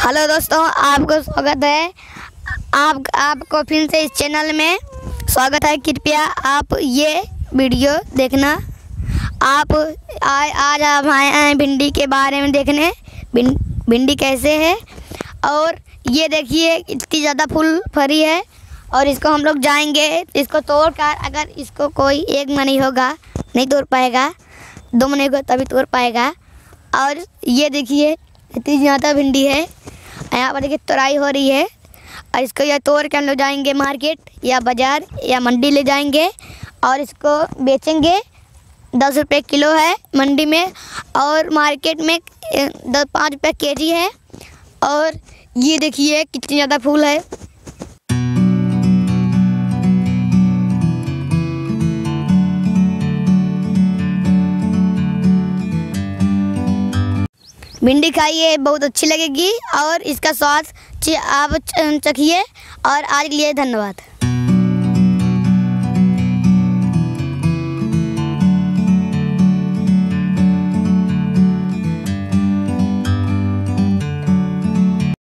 Hello दोस्तों आपको स्वागत है। आप आपको फिर से इस चैनल में स्वागत है। कृपया आप ये वीडियो देखना। आप आ, आज आप आए हैं भिंडी के बारे में देखने। भिं, भिंडी कैसे है? और ये देखिए इतनी ज़्यादा फूल फरी है और इसको हम लोग जाएँगे। इसको तोड़ कर अगर इसको कोई एक मनी होगा नहीं तोड़ पाएगा। दो महीने को तभी तोड़ पाएगा। और ये देखिए इतनी ज़्यादा भिंडी है। यहाँ पर देखिए तोड़ाई हो रही है और इसको या तोड़ के हम लोग जाएँगे मार्केट या बाज़ार या मंडी ले जाएँगे और इसको बेचेंगे। दस रुपये किलो है मंडी में और मार्केट में दस, पाँच रुपये के जी है। और ये देखिए कितनी ज़्यादा फूल है। भिंडी खाइए, बहुत अच्छी लगेगी और इसका स्वाद आप चखिए और आज के लिए धन्यवाद।